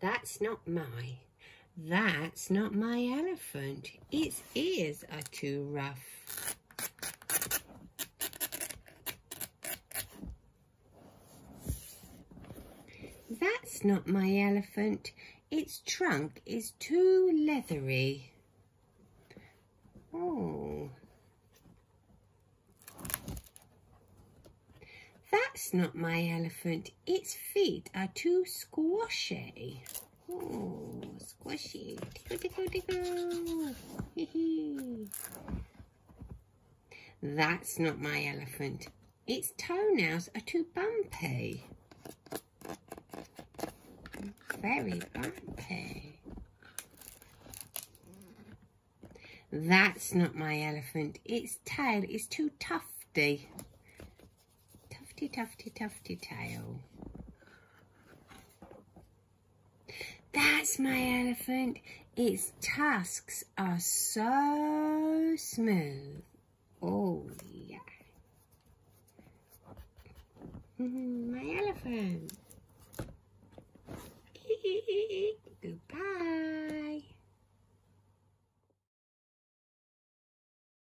That's not my. That's not my elephant. Its ears are too rough. That's not my elephant. Its trunk is too leathery. Oh. That's not my elephant. Its feet are too squashy. Oh, squishy. Tickle, tickle, tickle. That's not my elephant. Its toenails are too bumpy. Very bumpy. That's not my elephant. Its tail is too tufty. Tufty, tufty, tufty tail. That's my elephant. Its tusks are so smooth. Oh, yeah. my elephant.